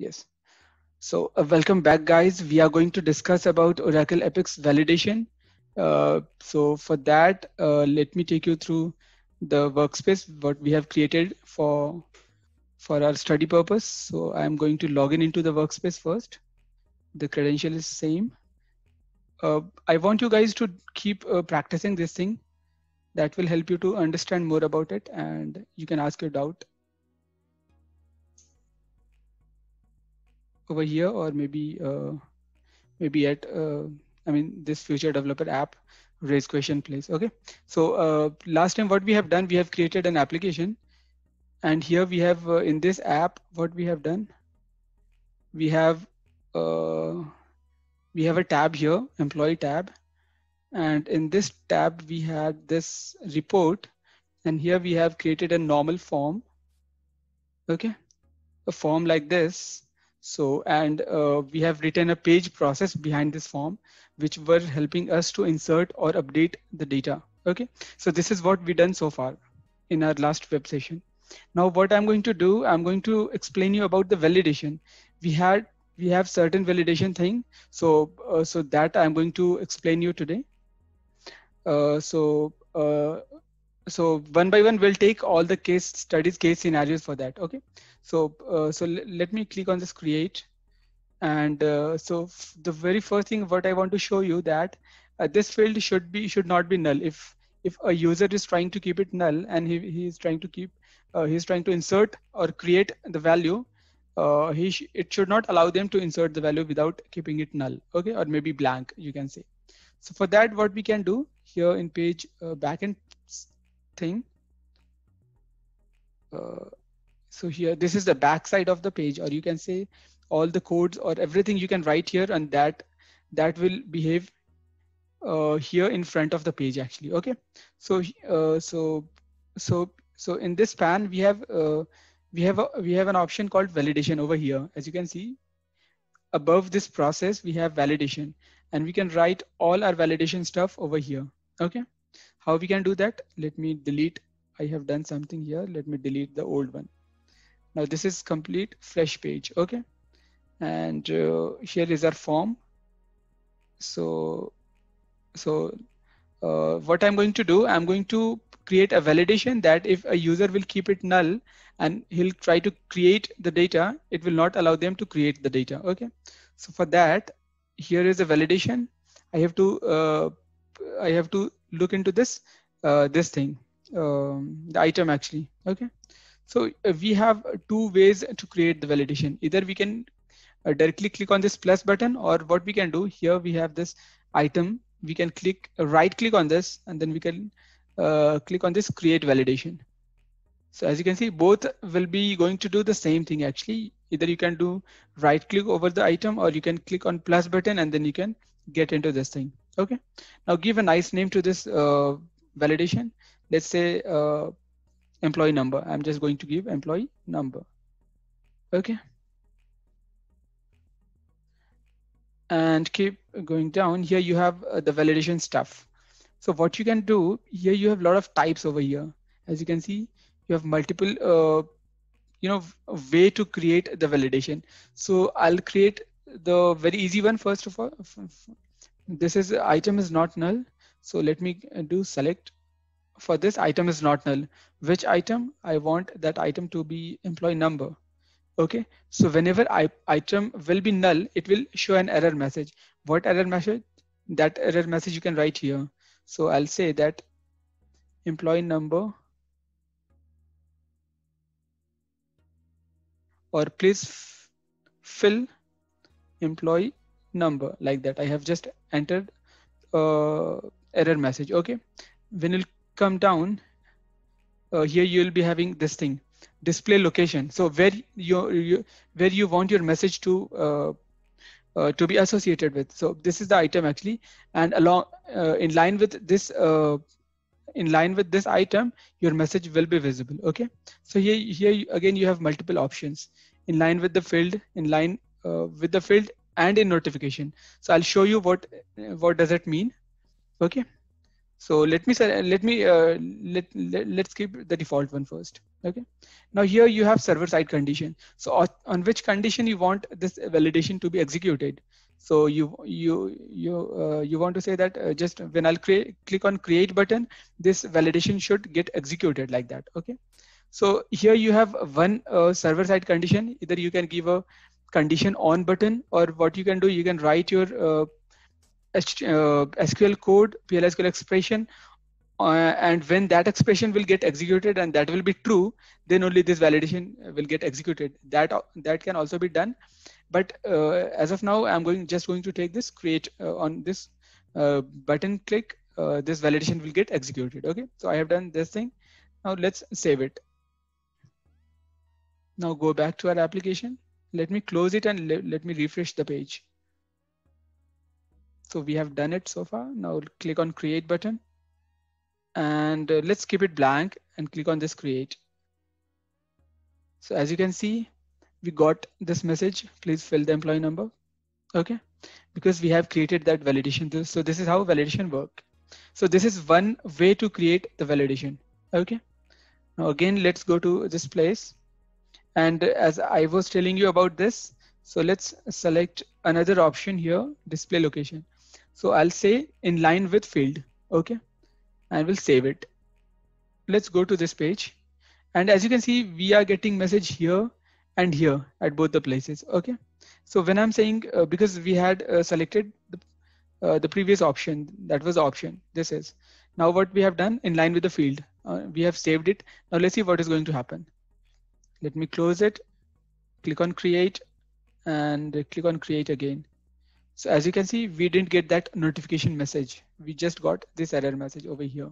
Yes. So uh, welcome back guys. We are going to discuss about Oracle Apex validation. Uh, so for that, uh, let me take you through the workspace, what we have created for, for our study purpose. So I'm going to log in into the workspace first. The credential is same. Uh, I want you guys to keep uh, practicing this thing. That will help you to understand more about it and you can ask your doubt over here or maybe uh, maybe at uh, I mean this future developer app raise question place okay? So uh, last time what we have done we have created an application and here we have uh, in this app what we have done? We have uh, we have a tab here employee tab and in this tab we had this report and here we have created a normal form okay? A form like this so, and uh, we have written a page process behind this form, which were helping us to insert or update the data. Okay, so this is what we done so far in our last web session. Now, what I'm going to do, I'm going to explain you about the validation. We had we have certain validation thing, so uh, so that I'm going to explain you today. Uh, so uh, so one by one we'll take all the case studies case scenarios for that okay? So uh, so let me click on this create. And uh, so the very first thing what i want to show you that uh, this field should be should not be null. If if a user is trying to keep it null and he, he is trying to keep uh, he's trying to insert or create the value uh, he sh it should not allow them to insert the value without keeping it null okay? Or maybe blank you can say. So for that what we can do here in page uh, backend thing. Uh, so here, this is the backside of the page, or you can say all the codes or everything you can write here and that that will behave uh, here in front of the page actually. Okay. So, uh, so, so, so in this pan, we have, uh, we have, a, we have an option called validation over here. As you can see above this process, we have validation and we can write all our validation stuff over here. Okay. How we can do that? Let me delete. I have done something here. Let me delete the old one. Now this is complete fresh page. Okay. And uh, here is our form. So, so uh, what I'm going to do, I'm going to create a validation that if a user will keep it null and he'll try to create the data, it will not allow them to create the data. Okay. So for that, here is a validation. I have to uh, I have to look into this uh, this thing, um, the item actually. Okay, so uh, we have two ways to create the validation. Either we can uh, directly click on this plus button, or what we can do here we have this item. We can click uh, right click on this, and then we can uh, click on this create validation. So as you can see, both will be going to do the same thing actually. Either you can do right click over the item or you can click on plus button and then you can get into this thing. Okay, now give a nice name to this uh, validation. Let's say uh, employee number. I'm just going to give employee number. Okay. And keep going down. Here you have uh, the validation stuff. So what you can do here, you have a lot of types over here. As you can see, you have multiple, uh, you know, way to create the validation. So I'll create the very easy one first of all this is item is not null. So let me do select for this item is not null. Which item? I want that item to be employee number. Okay, so whenever I, item will be null, it will show an error message. What error message? That error message you can write here. So I'll say that employee number or please fill employee number like that. I have just entered uh, error message. Okay. When it come down uh, here, you'll be having this thing display location. So where you, you where you want your message to uh, uh, to be associated with. So this is the item actually, and along uh, in line with this uh, in line with this item, your message will be visible. Okay. So here here again you have multiple options in line with the field, in line uh, with the field, and in notification. So I'll show you what what does it mean. Okay. So let me let me uh, let, let let's keep the default one first. Okay. Now here you have server side condition. So on which condition you want this validation to be executed. So you you you uh, you want to say that uh, just when I'll create click on create button, this validation should get executed like that. Okay. So here you have one uh, server side condition. Either you can give a condition on button or what you can do, you can write your uh, SQL uh, code, PLSQL expression uh, and when that expression will get executed and that will be true then only this validation will get executed. That that can also be done. But uh, as of now i'm going just going to take this create uh, on this uh, button click this validation will get executed. Okay? So i have done this thing. Now let's save it. Now go back to our application let me close it and le let me refresh the page so we have done it so far now click on create button and uh, let's keep it blank and click on this create. So as you can see, we got this message, please fill the employee number. Okay, because we have created that validation. So this is how validation work. So this is one way to create the validation. Okay, now again, let's go to this place. And as I was telling you about this, so let's select another option here, display location. So I'll say in line with field. Okay and we'll save it. Let's go to this page. And as you can see, we are getting message here and here at both the places. Okay. So when I'm saying, uh, because we had uh, selected the, uh, the previous option, that was option, this is. Now what we have done in line with the field, uh, we have saved it. Now let's see what is going to happen. Let me close it, click on create and click on create again. So as you can see, we didn't get that notification message. We just got this error message over here.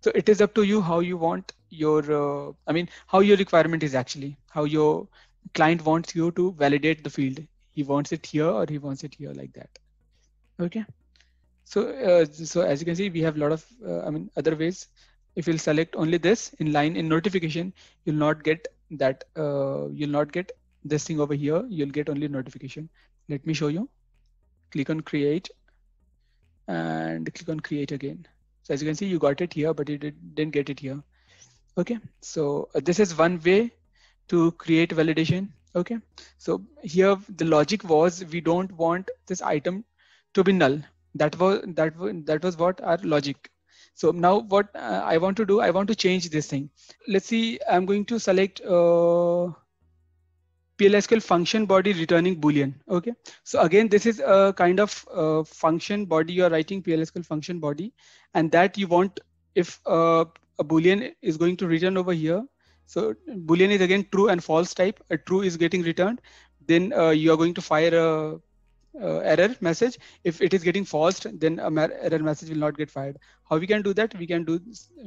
So it is up to you how you want your, uh, I mean, how your requirement is actually, how your client wants you to validate the field. He wants it here or he wants it here like that. Okay. So, uh, so as you can see, we have a lot of, uh, I mean, other ways. If you'll select only this in line in notification, you'll not get that, uh, you'll not get this thing over here. You'll get only notification. Let me show you click on create and click on create again. So as you can see, you got it here, but you did, didn't get it here. Okay, so uh, this is one way to create validation. Okay, so here the logic was we don't want this item to be null. That was that was that was what our logic. So now what uh, I want to do, I want to change this thing. Let's see, I'm going to select uh, PLSQL function body returning Boolean. Okay. So again, this is a kind of uh, function body you're writing PLSQL function body and that you want if uh, a Boolean is going to return over here. So Boolean is again true and false type. A true is getting returned. Then uh, you are going to fire a, a, error message. If it is getting false, then a error message will not get fired. How we can do that? We can do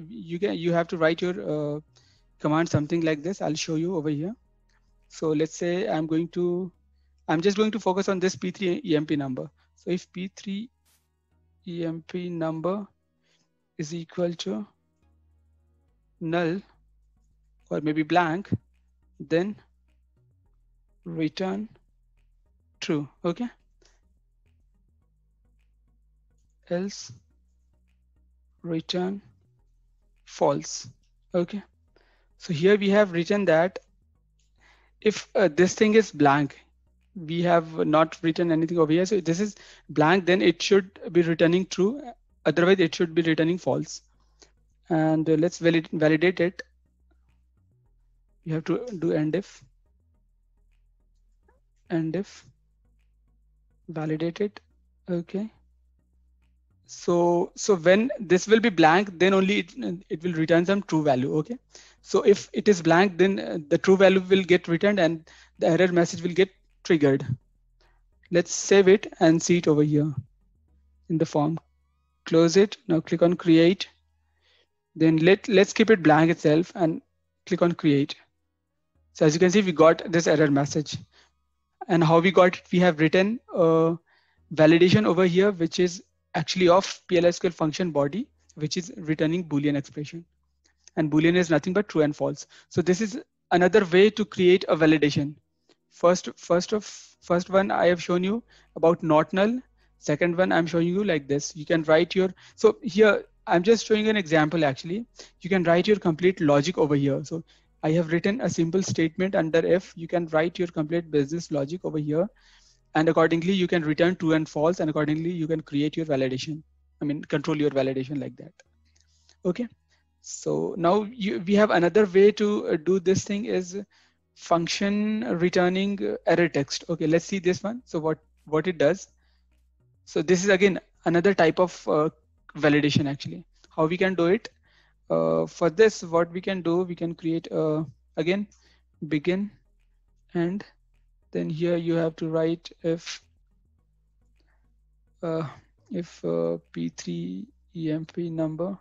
you can you have to write your uh, command something like this. I'll show you over here. So let's say I'm going to, I'm just going to focus on this P3 EMP number. So if P3 EMP number is equal to null or maybe blank, then return true, okay? Else return false, okay? So here we have written that if uh, this thing is blank, we have not written anything over here. So this is blank, then it should be returning true. Otherwise, it should be returning false. And uh, let's valid validate it. You have to do end if. End if. Validate it. Okay. So so when this will be blank, then only it, it will return some true value. Okay. So if it is blank, then uh, the true value will get returned and the error message will get triggered. Let's save it and see it over here in the form. Close it. Now click on create. Then let, let's keep it blank itself and click on create. So as you can see, we got this error message. And how we got it, we have written a validation over here, which is actually of PLSQL function body, which is returning Boolean expression and boolean is nothing but true and false so this is another way to create a validation first first of first one i have shown you about not null second one i'm showing you like this you can write your so here I'm just showing an example actually. You can write your complete logic over here. So I have written a simple statement under if you can write your complete business logic over here. And accordingly, you can return true and false. And accordingly, you can create your validation. I mean, control your validation like that. Okay. So now you, we have another way to uh, do this thing is function returning uh, error text. Okay, let's see this one. So what, what it does. So this is again, another type of uh, validation actually. How we can do it? Uh, for this, what we can do, we can create uh, again begin and then here you have to write if uh, if uh, p3 emp number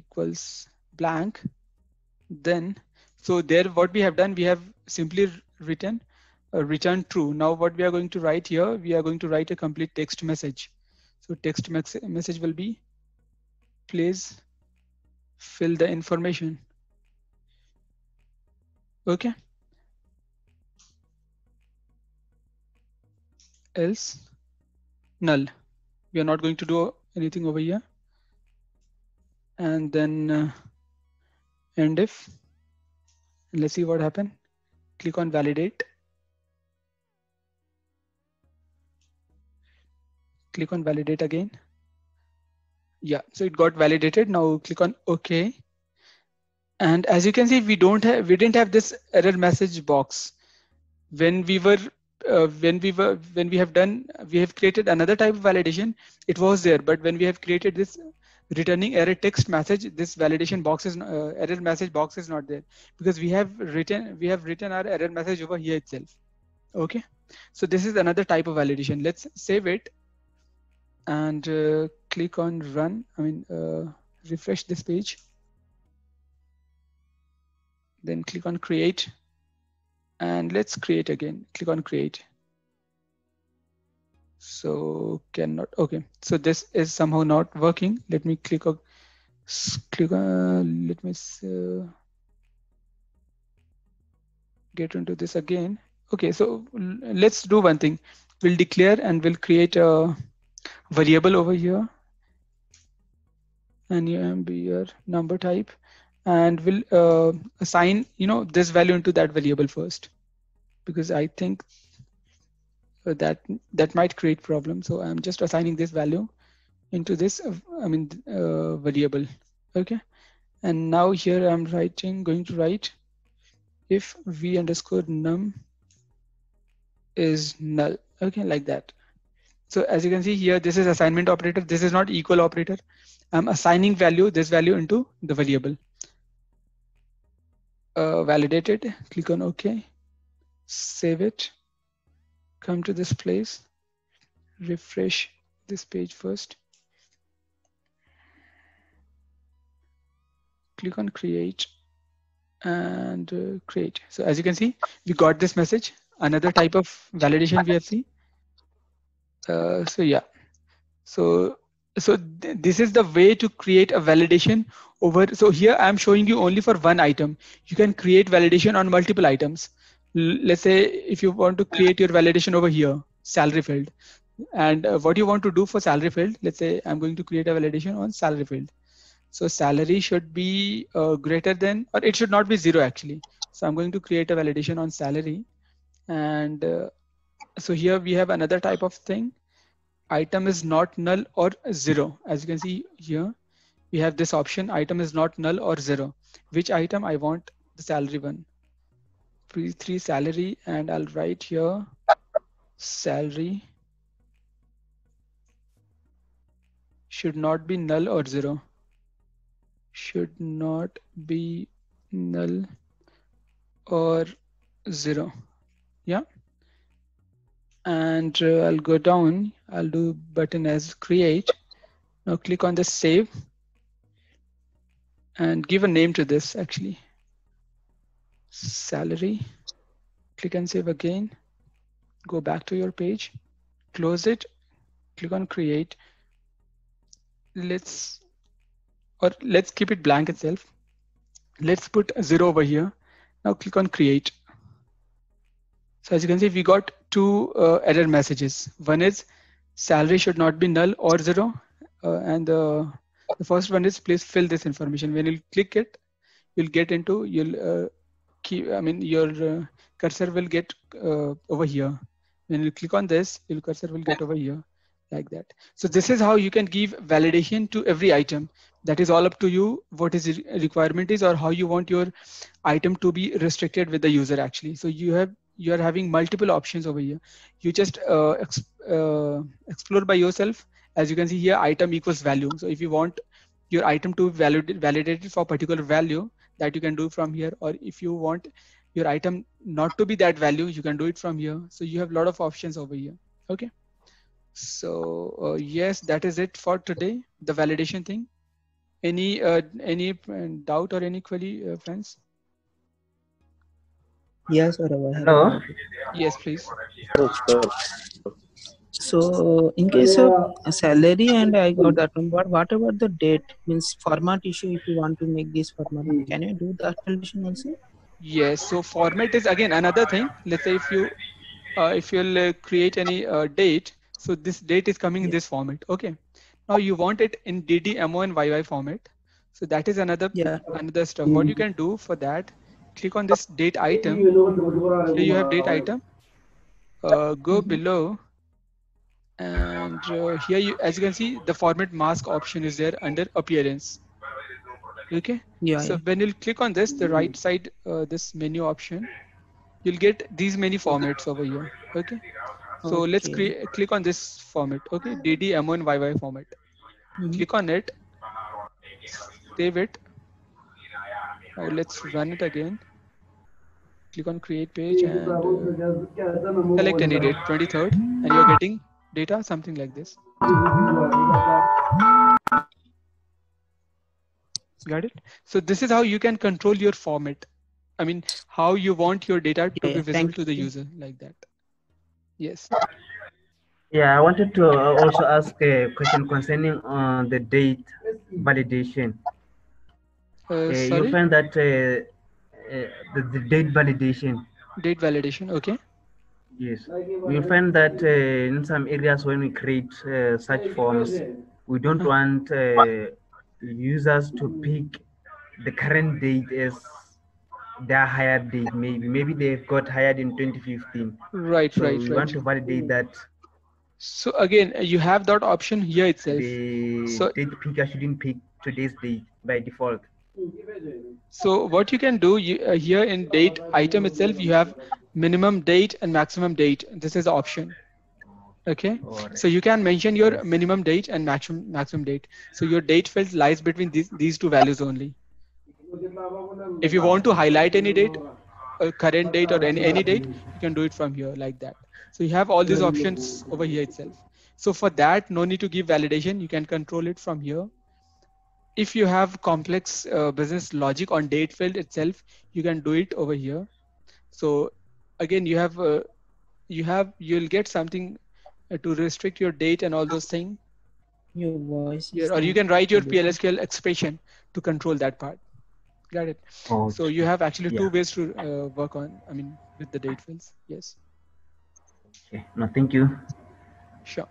equals blank then so there what we have done we have simply written uh, return true now what we are going to write here we are going to write a complete text message so text message will be please fill the information. Okay. Else null. We are not going to do anything over here. And then uh, end if. Let's see what happened. Click on validate. click on validate again. Yeah, so it got validated. Now click on OK. And as you can see, we don't have, we didn't have this error message box. When we were, uh, when we were, when we have done, we have created another type of validation, it was there. But when we have created this returning error text message, this validation box is, uh, error message box is not there because we have written, we have written our error message over here itself. Okay. So this is another type of validation. Let's save it and uh, click on run, I mean, uh, refresh this page. Then click on create and let's create again, click on create. So cannot, okay. So this is somehow not working. Let me click on, click on, let me uh, get into this again. Okay, so let's do one thing. We'll declare and we'll create a variable over here and you be your number type and we'll uh, assign you know this value into that variable first because I think that that might create problem so I'm just assigning this value into this I mean uh, variable okay and now here I'm writing going to write if v underscore num is null okay like that so as you can see here, this is assignment operator. This is not equal operator. I'm assigning value, this value into the variable. Uh, validated, click on OK, save it, come to this place, refresh this page first. Click on create and uh, create. So as you can see, we got this message. Another type of validation we have seen. Uh, so yeah, so so th this is the way to create a validation over. So here I'm showing you only for one item. You can create validation on multiple items. L let's say if you want to create your validation over here, salary field, and uh, what you want to do for salary field, let's say I'm going to create a validation on salary field. So salary should be uh, greater than, or it should not be zero actually. So I'm going to create a validation on salary and uh, so here we have another type of thing. Item is not null or zero. As you can see here, we have this option, item is not null or zero. Which item I want the salary one. P3 salary and I'll write here salary should not be null or zero. Should not be null or zero. Yeah and uh, I'll go down. I'll do button as create. Now click on the save and give a name to this actually. Salary. Click and save again. Go back to your page, close it, click on create. Let's or let's keep it blank itself. Let's put zero over here. Now click on create. So as you can see, we got two uh, error messages. One is salary should not be null or zero, uh, and the The first one is please fill this information. When you click it, you'll get into you'll uh, keep. I mean your uh, cursor will get uh, over here. When you click on this, your cursor will get over here like that. So this is how you can give validation to every item. That is all up to you what is the requirement is or how you want your item to be restricted with the user actually. So you have you are having multiple options over here. You just uh, uh, explore by yourself. As you can see here, item equals value. So if you want your item to validate validated for particular value, that you can do from here. Or if you want your item not to be that value, you can do it from here. So you have a lot of options over here. Okay. So uh, yes, that is it for today. The validation thing. Any uh, any uh, doubt or any query, uh, friends? Yes, sir. Hello. Yes, please. So in case of salary and I got that one, but what about the date? Means format issue if you want to make this format, can you do that condition also? Yes. So format is again another thing. Let's say if you uh, if you'll uh, create any uh, date, so this date is coming in this format. Okay. Now you want it in DD, MO, and YY format. So that is another Yeah. another stuff. What you can do for that, click on this date item. Here you have date item. Uh, go below, and uh, here you, as you can see, the format mask option is there under appearance. Okay. Yeah. So when you click on this, the right side, uh, this menu option, you'll get these many formats over here. Okay. So let's create, click on this format. Okay. DD, MO, and YY format. Mhm. Click on it. Save it. Now let's run it again. Click on create page and uh, select any date, 23rd, and you're getting data, something like this. Got it? So this is how you can control your format. I mean, how you want your data to Yeah, be visible thank to the user like that. Yes. Yeah, I wanted to uh, also ask a question concerning uh, the date validation. Uh, Uh, you find that uh, uh, the, the date validation, date validation. Okay. yes, we find that uh, in some areas when we create uh, such forms, we don't Uh-huh. want uh, users to pick the current date as their hired date. Maybe maybe they got hired in 2015. Right, So right, we want to validate that So again, you have that option here itself. the So- date picker shouldn't pick today's date by default. So what you can do you, uh, here in date item itself, you have minimum date and maximum date. This is option. Okay. So you can mention your minimum date and maximum maximum date. So your date field lies between these these two values only. If you want to highlight any date, a current date or any, any date, you can do it from here like that. So you have all these options over here itself. So for that, no need to give validation. You can control it from here. If you have complex uh, business logic on date field itself, you can do it over here. So again, you have uh, you have you'll get something uh, to restrict your date and all those things Your voice. here, is or you can write your clear. PLSQL expression to control that part. Got it. Oh, So you have actually two ways to uh, work on, I mean, with the date fields. Yes, okay. No, thank you. sure.